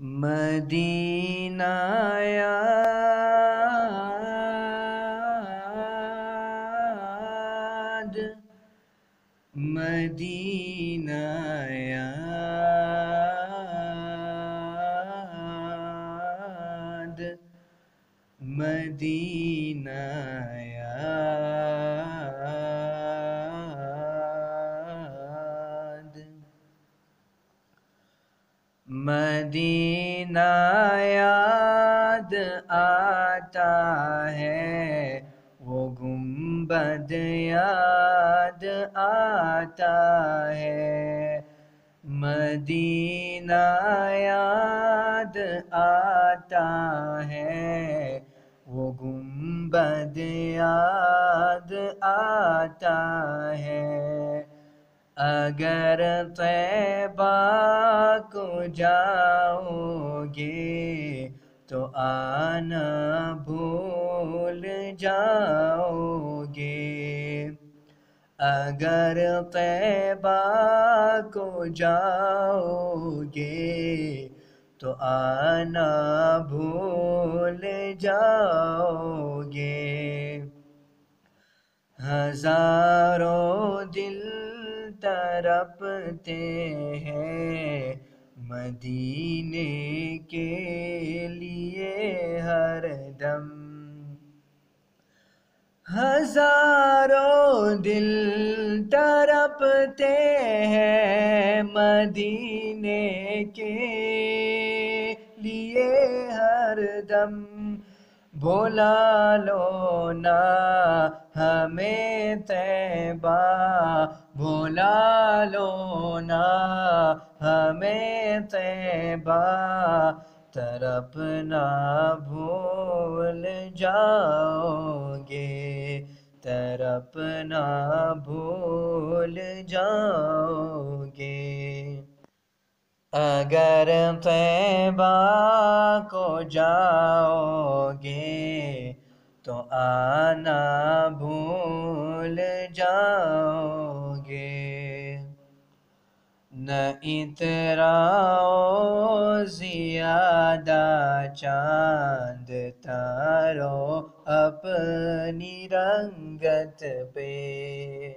مدینہ یاد مدینہ یاد۔ مدینہ یاد آتا ہے۔ وہ گنبد یاد آتا ہے۔ مدینہ یاد آتا ہے۔ وہ گنبد یاد آتا ہے۔ اگر طیبہ کو جاؤ گے تو آنا بھول جاؤ گے اگر طیبہ کو جاؤ گے تو آنا بھول جاؤ گے ہزاروں دل ترپتے ہیں۔ مدینے کے لیے ہر دم ہزاروں دل ترپتے ہیں۔ مدینے کے لیے ہر دم بولا لو نا، ہمیں تیبا بولا لو نا ہمیں تیبا طرف نہ بھول جاؤ گے طرف نہ بھول جاؤ گے اگر طیبہ کو جاؤ گے تو آنا بھول نہ اتراؤ زیادہ چاند تارو اپنی رنگت پہ۔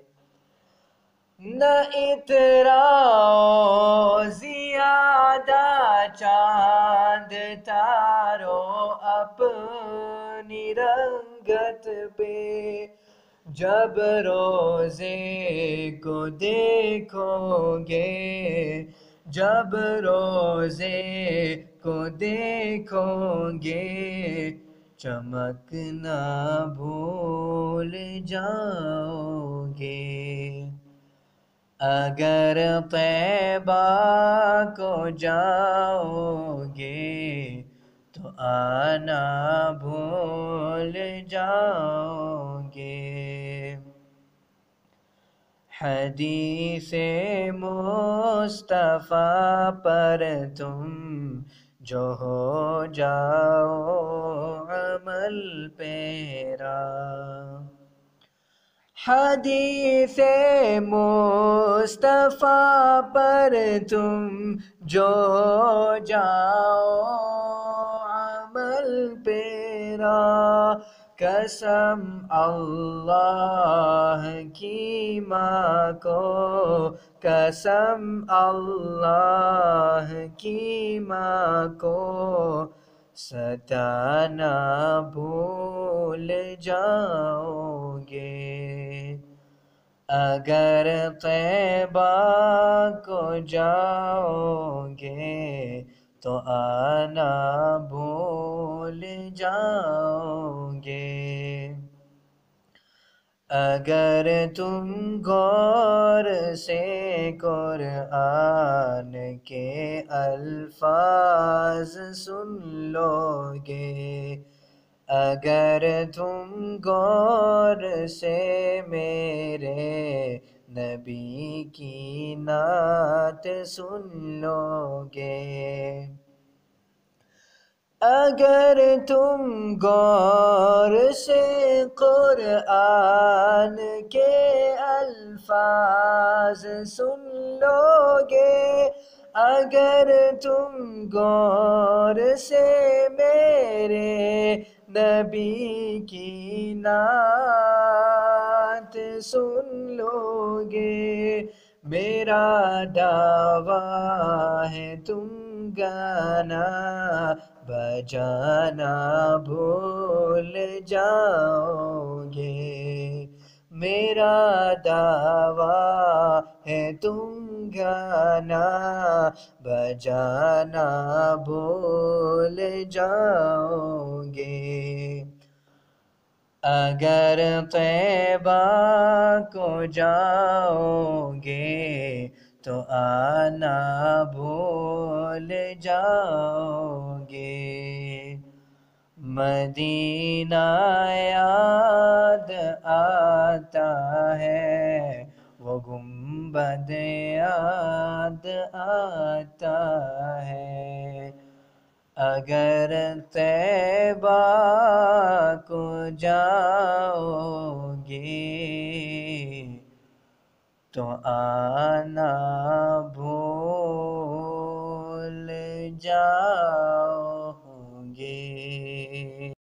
نہ اتراؤ زیادہ چاند تارو اپنی رنگت پہ۔ جب روزے کو دیکھو گے، جب روزے کو دیکھو گے چمکنا بھول جاؤ گے۔ اگر طیبہ کو جاؤ گے تو آنا بھول جاؤ گے۔ حدیث مصطفیٰ پر تم جو ہو جاؤ عمل پیرا۔ حدیث مصطفیٰ پر تم جو جاؤ قسم اللہ کی ماں کو، قسم اللہ کی ماں کو۔ ستانا بھول جاؤ گے اگر طیبہ کو جاؤ گے تو آنا بھول جاؤ گے اگر تم غور سے قرآن کے الفاظ سن لو گے اگر تم غور سے میرے نبی کی نعت سن لو گے اگر تم غور سے قرآن کے الفاظ سن لو گے اگر تم غور سے میرے نبی کی نعت سن لو گے میرا دعویٰ ہے تم گانا بجانا بھول جاؤ گے میرا دعویٰ ہے تم گانا بجانا بھول جاؤ گے اگر طیبہ کو جاؤ گے تو آنا بھول جاؤ گے مدینہ یاد آتا ہے، وہ گنبد یاد آتا ہے۔ اگر طیبہ کو جاؤ گے تو آنا بھول جاؤ